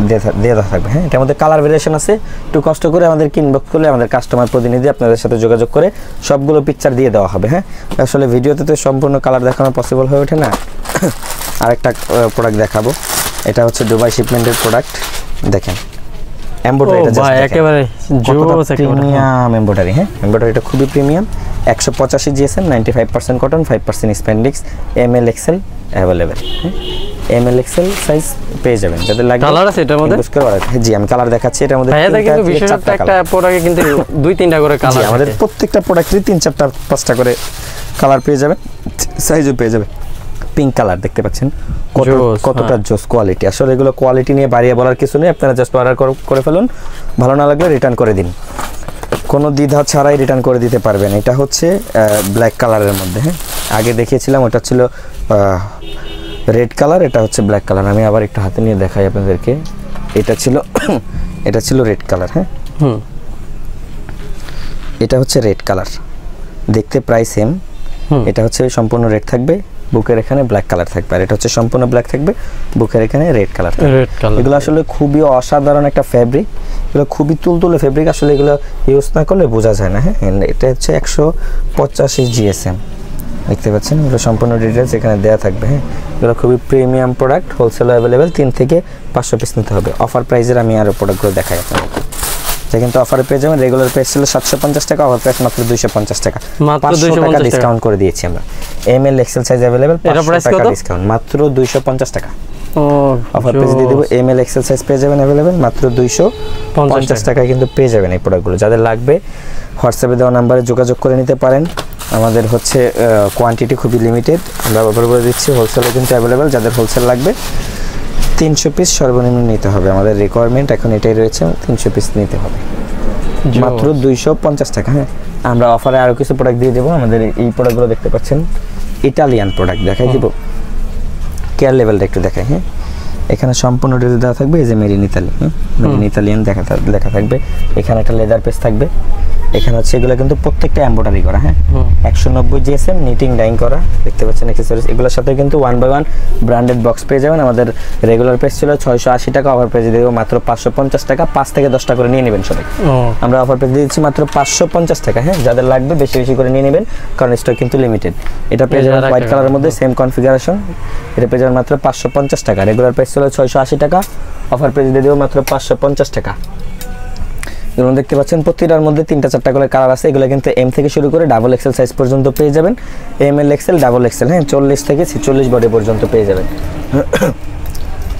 দেয়া- দেয়া থাকবে হ্যাঁ? এটার মধ্যে কালার ভেরিয়েশন আছে। একটু কষ্ট করে আমাদের ইনবক্স করলে আমাদের কাস্টমার প্রতিনিধি আপনাদের সাথে যোগাযোগ করে সবগুলো পিকচার দিয়ে দেওয়া হবে হ্যাঁ? আসলে ভিডিওতে তো সম্পূর্ণ কালার দেখানো পসিবল হয়ে ওঠে না। আরেকটা প্রোডাক্ট দেখাবো। এটা হচ্ছে দুবাই শিপমেন্টের প্রোডাক্ট দেখেন। ও এমব্রয়ডারিটা ভাই একেবারে জোস প্রিমিয়াম এমব্রয়ডারি হ্যাঁ? এমব্রয়ডারিটা খুবই premium GSM cotton spandex M L XL available M L XL size পেয়ে যাবেন। যাদের লাগবে কালার আছে এটার মধ্যে? inbox করে order- হ্যাঁ, জি আমি কালার দেখাচ্ছি এটার মধ্যে কিন্তু একটা। প্রোডাক্টে কিন্তু দুই তিনটা করে কালার আমাদের প্রত্যেকটা প্রোডাক্টেরই তিন চারটা পাঁচটা করে কালার পেয়ে যাবে সাইজও পেয়ে যাবে পিঙ্ক কালার দেখতে পাচ্ছেন? কতটা হ্যাঁ। জোস কোয়ালিটি আসলে এগুলো কোয়ালিটি নিয়ে বাড়িয়ে বলার কিছু নেই আপনারা জাস্ট অর্ডার করে ফেলুন। ভালো না লাগলে রিটার্ন করে দিন। কোনো দ্বিধা ছাড়াই রিটার্ন করে দিতে পারবেন। এটা হচ্ছে ব্ল্যাক কালারের মধ্যে হ্যাঁ। আগে দেখিয়েছিলাম ওটা ছিল রেড কালার এটা হচ্ছে ব্ল্যাক কালার আমি আবার একটু হাতে নিয়ে দেখাই আপনাদেরকে। এটা ছিল এটা ছিল রেড কালার হ্যাঁ। হুম। এটা হচ্ছে রেড কালার দেখতে প্রায় সেম এটা হচ্ছে সম্পূর্ণ রেড থাকবে। বুকের এখানে ব্ল্যাক কালার থাকবে। আর এটা হচ্ছে সম্পূর্ণ ব্ল্যাক থাকবে বুকের এখানে রেড কালার রেড কালার এগুলো আসলে খুবই অসাধারণ একটা ফ্যাব্রিক এগুলো খুবই তুলতুলে ফ্যাব্রিক আসলে এগুলো ইউজ না করলে বোঝা যায় না হ্যাঁ? এটা হচ্ছে একশো পঁচাশি জিএসএম দেখতে পাচ্ছেন? এগুলো সম্পূর্ণ ডিটেলস এখানে দেওয়া থাকবে হ্যাঁ? এগুলো খুবই প্রিমিয়াম প্রোডাক্ট হোলসেল অ্যাভেলেবেল তিন থেকে পাঁচশো পিস নিতে হবে। অফার প্রাইজের আমি আরও প্রোডাক্টগুলো দেখাই আপনাদের। এটা কিন্তু অফারে পেয়ে যাবেন। রেগুলার প্রাইস ছিল সাতশো পঞ্চাশ টাকা অফার প্রাইস মাত্র দুইশো পঞ্চাশ টাকা। মাত্র পাঁচশো 250 টাকা। ডিসকাউন্ট করে দিয়েছি আমরা। M L XL size available এটা টাকা ডিসকাউন্ট মাত্র দুইশো পঞ্চাশ টাকা। অফার পেজ দিয়ে দেবো এম এল এক্সেল সাইজ পেয়ে যাবেন অ্যাভেলেবেল মাত্র দুইশো পঞ্চাশ টাকায় কিন্তু পেয়ে যাবেন এই প্রোডাক্টগুলো যাদের লাগবে হোয়াটসঅ্যাপে দেওয়া নাম্বারে যোগাযোগ করে নিতে পারেন। আমাদের হচ্ছে কোয়ান্টিটি খুবই লিমিটেড আমরা ব্যবহার করে দিচ্ছি হোলসেলে কিন্তু অ্যাভেলেবেল যাদের হোলসেল লাগবে। তিনশো পিস সর্বনিম্ন নিতে হবে। আমাদের রিকোয়ারমেন্ট এখন এটাই রয়েছে তিনশো পিস নিতে হবে। মাত্র দুইশো পঞ্চাশ টাকা হ্যাঁ। আমরা অফারে আরও কিছু প্রোডাক্ট দিয়ে দেবো। আমাদের এই প্রোডাক্টগুলো দেখতে পাচ্ছেন। ইটালিয়ান প্রোডাক্ট দেখাই দিব। কেয়ার লেভেলটা একটু দেখাই হ্যাঁ। এখানে সম্পূর্ণ ডিটেল দেওয়া থাকবে এই যে মেড ইন ইতালি হ্যাঁ মেড ইন ইতালিয়ান দেখা লেখা থাকবে। এখানে একটা লেদার পেস থাকবে। এখানে হচ্ছে এগুলো কিন্তু প্রত্যেকটা এম্বোটারি করা হ্যাঁ? একশো নব্বই জিএসএম নিটিং ডাইং করা দেখতে পাচ্ছেন অ্যাক্সেসরিজ এগুলোর সাথে কিন্তু one by one branded box পেয়ে যাবেন। আমাদের রেগুলার প্রাইস ছিল ছয়শো আশি টাকা ওভার প্রাইস দেবো মাত্র পাঁচশো পঞ্চাশ টাকা। পাঁচ থেকে দশটা করে নিয়ে নেবেন সবাই। আমরা অফার পেয়ে দিচ্ছি মাত্র পাঁচশো পঞ্চাশ টাকা হ্যাঁ? যাদের লাগবে বেশি বেশি করে নিয়ে নেবেন কারণ স্টক কিন্তু লিমিটেড এটা পেয়ে যাবেন হোয়াইট কালারের। মধ্যে সেম কনফিগারেশন এটা পেয়ে যাবেন মাত্র পাঁচশো পঞ্চাশ টাকা। রেগুলার প্রাইস ছিল ছয়শো আশি টাকা অফার পেজ দিয়ে দেবো মাত্র পাঁচশো পঞ্চাশ টাকা। যেমন দেখতে পাচ্ছেন প্রতিটার মধ্যে তিনটা চারটা করে কালার আছে। এগুলো কিন্তু এম থেকে শুরু করে ডাবল এক্সেল সাইজ পর্যন্ত পেয়ে যাবেন। M L XL double XL হ্যাঁ চল্লিশ থেকে ছেচল্লিশ বডি পর্যন্ত পেয়ে যাবেন।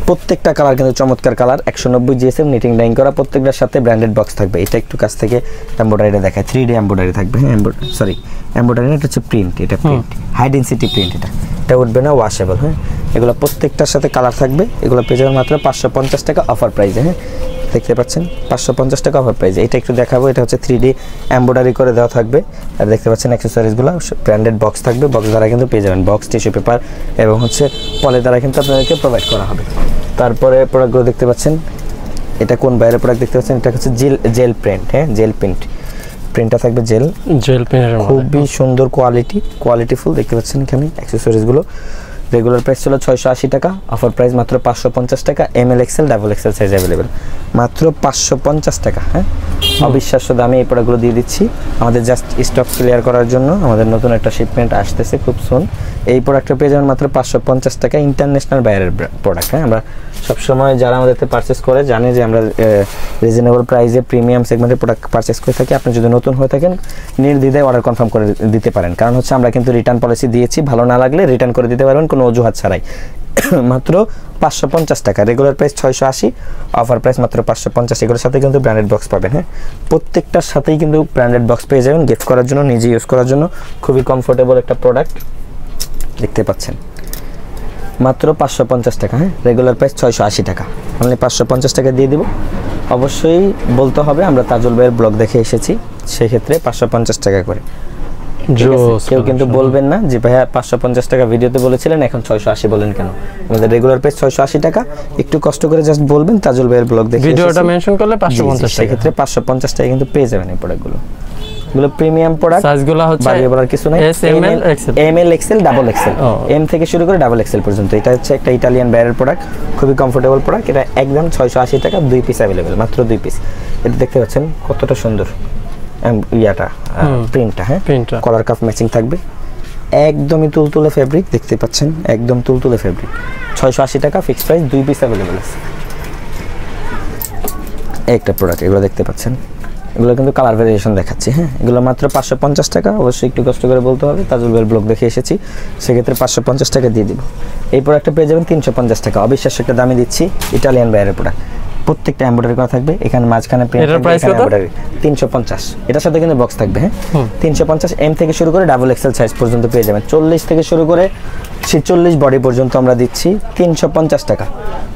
প্রত্যেকটা কালার কিন্তু চমৎকার কালার একশো নব্বই জিএসএম নিটিং ডাইং করা প্রত্যেকটার সাথে ব্র্যান্ডেড বক্স থাকবে। এটা একটু কাছ থেকে এম্ব্রয়ডারিটা দেখায়। থ্রি ডি এম্ব্রয়ডারি থাকবে হ্যাঁ সরি এম্ব্রয়ডারি এটা হচ্ছে প্রিন্ট এটা প্রিন্ট হাই ডেন্সিটি প্রিন্ট এটা। এটা উঠবে না ওয়াশেবল হ্যাঁ? এগুলো প্রত্যেকটার সাথে কালার থাকবে। এগুলো পেয়ে যাবেন মাত্র পাঁচশো পঞ্চাশ টাকা অফার প্রাইসে হ্যাঁ? দেখতে পাচ্ছেন? পাঁচশো পঞ্চাশ টাকা অফার প্রাইস এটা একটু দেখাবো, এটা হচ্ছে থ্রি ডি এম্ব্রয়ডারি করে দেওয়া থাকবে। আর দেখতে পাচ্ছেন অ্যাক্সেসরিজগুলো ব্র্যান্ডেড বক্স থাকবে। বক্স দ্বারা কিন্তু পেয়ে যাবেন বক্স টিস্যু পেপার এবং হচ্ছে পলে দ্বারা কিন্তু আপনাদেরকে প্রোভাইড করা হবে। তারপরে প্রোডাক্টগুলো দেখতে পাচ্ছেন, এটা কোন বাইরের প্রোডাক্ট দেখতে পাচ্ছেন? এটা হচ্ছে জেল জেল প্রিন্ট হ্যাঁ? জেল প্রিন্ট প্রিন্টটা থাকবে জেল। জেল মধ্যে। খুবই সুন্দর কোয়ালিটি কোয়ালিটিফুল দেখতে পাচ্ছেন এখানে অ্যাক্সেসরিজগুলো রেগুলার প্রাইস ছিল ছয়শো আশি টাকা অফার প্রাইস মাত্র পাঁচশো পঞ্চাশ টাকা M L XL double XL size available মাত্র পাঁচশো পঞ্চাশ টাকা হ্যাঁ? অবিশ্বাস্য দামে এই প্রোডাক্টগুলো দিয়ে দিচ্ছি। আমাদের জাস্ট স্টক ক্লিয়ার করার জন্য আমাদের নতুন একটা শিপমেন্ট আসতেছে খুব সুন এই প্রোডাক্টটা পেয়ে যাবেন মাত্র পাঁচশো পঞ্চাশ টাকা ইন্টারন্যাশনাল বাইরের প্রোডাক্ট হ্যাঁ? আমরা সবসময় যারা আমাদের পারচেস করে জানে যে আমরা রিজনেবল প্রাইসে প্রিমিয়াম সেগমেন্টের প্রোডাক্ট পারচেস করে থাকি। আপনি যদি নতুন হয়ে থাকেন, নির্দ্বিধায় অর্ডার কনফার্ম করে দিতে পারেন। কারণ হচ্ছে আমরা কিন্তু রিটার্ন পলিসি দিয়েছি, ভালো না লাগলে রিটার্ন করে দিতে পারবেন, কোনো অজুহাত ছাড়াই। মাত্র পাঁচশো পঞ্চাশ টাকা। রেগুলার প্রাইস ছয়শো আশি অফার প্রাইস মাত্র পাঁচশো পঞ্চাশ। এগুলোর সাথে কিন্তু ব্র্যান্ডেড বক্স পাবেন হ্যাঁ? প্রত্যেকটার সাথেই কিন্তু ব্র্যান্ডেড বক্স পেয়ে যাবেন গিফট করার জন্য, নিজে ইউজ করার জন্য। খুবই কমফোর্টেবল একটা প্রোডাক্ট দেখতে পাচ্ছেন। মাত্র পাঁচশো পঞ্চাশ টাকা হ্যাঁ? রেগুলার প্রাইস ছয়শো আশি টাকা। আমি পাঁচশো পঞ্চাশ টাকা দিয়ে দিব। অবশ্যই বলতে হবে আমরা তাজুল ভাইয়ের ব্লগ দেখে এসেছি। সেক্ষেত্রে পাঁচশো পঞ্চাশ টাকা করে। কেউ কিন্তু বলবেন না যে ভাইয়া পাঁচশো পঞ্চাশ টাকা ভিডিওতে বলেছিলেন এখন ছয়শো আশি বলেন কেন? আমাদের রেগুলার প্রাইস ছয়শো আশি টাকা। একটু কষ্ট করে জাস্ট বলবেন তাজুল ভাইয়ের ব্লগ দেখে ভিডিওটা মেনশন করলে পাঁচশো পঞ্চাশ টাকা। সেক্ষেত্রে পাঁচশো পঞ্চাশ টাকা কিন্তু পেয়ে যাবেন এই প্রোডাক্টগুলো এগুলো প্রিমিয়াম প্রোডাক্ট সাইজগুলো হচ্ছে বাড়িয়ে বলার কিছু নাই। S M L XL M L XL double XL. M থেকে শুরু করে ডাবল এক্সেল পর্যন্ত। এটা হচ্ছে একটা ইটালিয়ান ব্যারের প্রোডাক্ট খুবই কমফোর্টেবল প্রোডাক্ট এটা একদম ছয়শো আশি টাকা দুই পিস অ্যাভেলেবেল মাত্র দুই পিস এটা দেখতে পাচ্ছেন কতটা সুন্দর। ইয়াটা প্রিন্টটা হ্যাঁ। কলার কাফ ম্যাচিং থাকবে। একদমই তুলতুলে ফেব্রিক দেখতে পাচ্ছেন? একদম তুলতুলে ফেব্রিক ছয়শো আশি টাকা ফিক্সড প্রাইস দুই পিস অ্যাভেলেবেল আছে। একটা প্রোডাক্ট এগুলো দেখতে পাচ্ছেন? এগুলো কিন্তু কালার ভেরিয়েশন দেখাচ্ছি হ্যাঁ? এগুলো মাত্র পাঁচশো পঞ্চাশ টাকা অবশ্যই একটু কষ্ট করে বলতে হবে। তাজুল বের ব্লগ দেখে এসেছি সেক্ষেত্রে পাঁচশো পঞ্চাশ টাকা দিয়ে দিব। এই প্রোডাক্টটা পেয়ে যাবেন তিনশো পঞ্চাশ টাকা। অবিশ্বাস্য একটা দামে দিচ্ছি ইটালিয়ান বাইরের প্রোডাক্ট প্রত্যেকটা এম্ব্রয়ডারি করা থাকবে এখানে মাঝখানে embroidery। তিনশো পঞ্চাশ। এটার সাথে কিন্তু বক্স থাকবে হ্যাঁ? তিনশো পঞ্চাশ এম থেকে শুরু করে ডাবল এক্সেল সাইজ পর্যন্ত পেয়ে যাবেন। চল্লিশ থেকে শুরু করে ছেচল্লিশ বডি পর্যন্ত আমরা দিচ্ছি তিনশো পঞ্চাশ টাকা।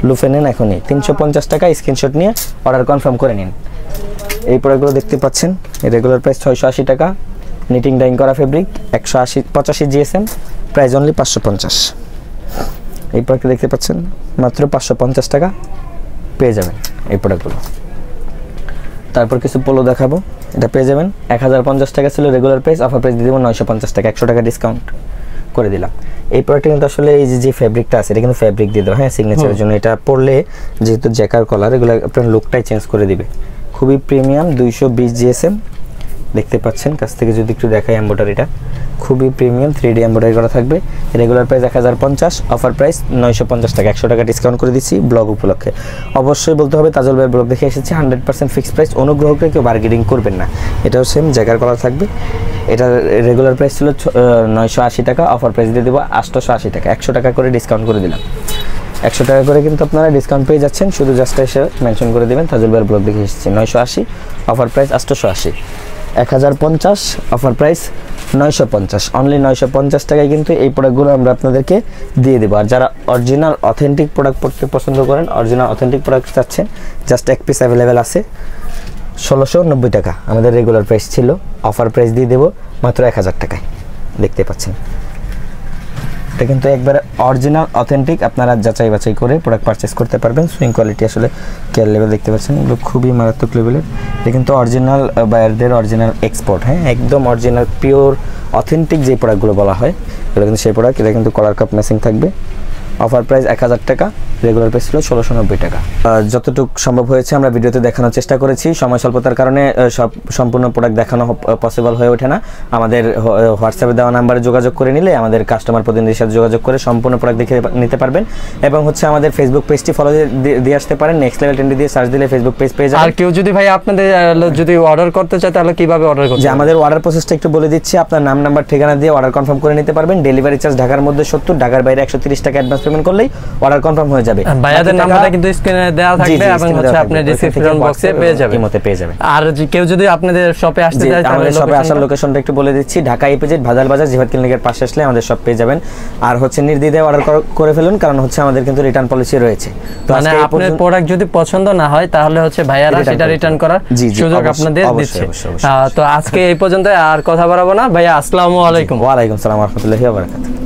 লুফে নেন এখনই তিনশো পঞ্চাশ টাকা স্ক্রিনশট নিয়ে অর্ডার কনফার্ম করে নিন। এই প্রোডাক্টগুলো দেখতে পাচ্ছেন রেগুলার প্রাইস ছয়শো আশি টাকা। নিটিং ডাইং করা ফেব্রিক একশো আশি পঁচাশি জিএসএম প্রাইস অনলি পাঁচশো পঞ্চাশ। এই প্রোডাক্ট দেখতে পাচ্ছেন মাত্র পাঁচশো পঞ্চাশ টাকা পেয়ে যাবেন এই প্রোডাক্টগুলো তারপর কিছু পোলো দেখাবো এটা পেয়ে যাবেন এক হাজার পঞ্চাশ টাকা ছিল রেগুলার প্রাইস অফার প্রাইস দিয়ে দেবো নয়শো পঞ্চাশ টাকা একশো টাকা ডিসকাউন্ট করে দিলাম। এই প্রোডাক্টটা কিন্তু আসলে এই যে ফ্যাব্রিকটা আছে এটা কিন্তু ফ্যাব্রিক দিয়ে দেবো হ্যাঁ সিগনেচারের জন্য। এটা পরলে যেহেতু জ্যাকার কলার এগুলো আপনার লুকটাই চেঞ্জ করে দিবে। খুবই প্রিমিয়াম দুইশো বিশ জিএসএম। দেখতে পাচ্ছেন, কাছ থেকে যদি একটু দেখাই এম্বোটারিটা খুবই প্রিমিয়াম থ্রি ডি এম্বোটারি করা থাকবে। রেগুলার প্রাইস এক হাজার পঞ্চাশ অফার প্রাইস নয়শো পঞ্চাশ টাকা, একশো টাকা ডিসকাউন্ট করে দিচ্ছি ব্লগ উপলক্ষে। অবশ্যই বলতে হবে, তাজল ভাই ব্লগ দেখে এসেছি হান্ড্রেড পার্সেন্ট ফিক্সড প্রাইস অনুগ্রহ করে কেউ বার্গেনিং করবেন না। এটাও সেম জায়গার করা থাকবে। এটা রেগুলার প্রাইস ছিল নয়শো আশি টাকা অফার প্রাইস দিয়ে দেবো আটশোশো আশি টাকা, একশো টাকা করে ডিসকাউন্ট করে দিলাম। একশো টাকা করে কিন্তু আপনারা ডিসকাউন্ট পেয়ে যাচ্ছেন। শুধু জাস্ট এসে মেনশন করে দেবেন, তাজুল ভাইয়ের ব্লগ দেখে এসেছি, নয়শো আশি অফার প্রাইস আটশোশো আশি। এক হাজার পঞ্চাশ অফার প্রাইস নয়শো পঞ্চাশ। অনলি নয়শো পঞ্চাশ টাকায় কিন্তু এই প্রোডাক্টগুলো আমরা আপনাদেরকে দিয়ে দেবো। আর যারা অরিজিনাল অথেন্টিক প্রোডাক্ট পড়তে পছন্দ করেন অরিজিনাল অথেন্টিক প্রোডাক্ট চাচ্ছেন জাস্ট এক পিস অ্যাভেলেবেল আছে, ষোলোশো নব্বই টাকা। আমাদের রেগুলার প্রাইস ছিল অফার প্রাইস দিয়ে দেবো মাত্র এক হাজার টাকায়। দেখতে পাচ্ছেন। এটা কিন্তু একবারে অরিজিনাল অথেন্টিক আপনারা যাচাই বাছাই করে প্রোডাক্ট পারচেস করতে পারবেন। সুইং কোয়ালিটি আসলে কেয়ার লেভেল দেখতে পাচ্ছেন। এগুলো খুবই মারাত্মক লেভেলের এটা কিন্তু অরিজিনাল বায়ারদের অরিজিনাল এক্সপোর্ট হ্যাঁ? একদম অরিজিনাল পিওর অথেন্টিক যে প্রোডাক্টগুলো বলা হয়, এগুলো কিন্তু সেই প্রোডাক্ট এটা কিন্তু কলার কাপ ম্যাচিং থাকবে। অফার প্রাইস এক হাজার টাকা। রেগুলার প্রাইস ছিল ষোলোশো নব্বই টাকা। যতটুকু সম্ভব হয়েছে আমরা ভিডিওতে দেখানোর চেষ্টা করেছি। সময় স্বল্পতার কারণে সব সম্পূর্ণ প্রোডাক্ট দেখানো পসিবল হয়ে ওঠে না। আমাদের হোয়াটসঅ্যাপে দেওয়া নাম্বারে যোগাযোগ করে নিলে আমাদের কাস্টমার প্রতিনিধির সাথে যোগাযোগ করে সম্পূর্ণ প্রোডাক্ট দেখে নিতে পারবেন। এবং হচ্ছে আমাদের ফেসবুক পেজটি ফলো দিয়ে আসতে পারেন। নেক্সট লেভেল টেন্ডি দিয়ে সার্চ দিলে ফেসবুক পেজ পেয়ে আর কেউ যদি ভাই আপনাদের যদি অর্ডার করতে চায় তাহলে কীভাবে অর্ডার করতে হবে? আমাদের অর্ডার প্রসেসটা একটু বলে দিচ্ছি। আপনার নাম নাম্বার ঠিকানা দিয়ে অর্ডার কনফার্ম করে নিতে পারবেন। ডেলিভারি চার্জ ঢাকার মধ্যে সত্তর ঢাকার বাইরে একশো তিরিশ টাকা অ্যাডভান্স পেমেন্ট করলেই অর্ডার কনফার্ম হয়ে যাবে। ভাইয়াদের নাম্বারটা কিন্তু স্ক্রিনে দেওয়া থাকবে এবং হচ্ছে আপনি ডিসক্রিপশন বক্সে পেয়ে যাবেন। ইমোতে পেয়ে যাবেন আর কেউ যদি আপনাদের শপে আসতে চায় তাহলে শপে আসার লোকেশনটা একটু বলে দিচ্ছি। ঢাকা ভাজাল বাজার জিভাত ক্লিনিকের পাশে আসলে আমাদের পেয়ে যাবেন। আর হচ্ছে নির্দ্বিধায় অর্ডার করে ফেলুন কারণ হচ্ছে আমাদের কিন্তু রিটার্ন পলিসি রয়েছে। তো মানে আপনার প্রোডাক্ট যদি পছন্দ না হয় তাহলে হচ্ছে ভাইয়ারা সেটা রিটার্ন। করার সুযোগ আপনাদের দিচ্ছে। তো আজকে এই পর্যন্ত আর কথা বাড়াবো না। ভাইয়া আসসালামু আলাইকুম। ওয়ালাইকুম সালাম রহমতুল্লাহি ওয়া বারাকাতুহু।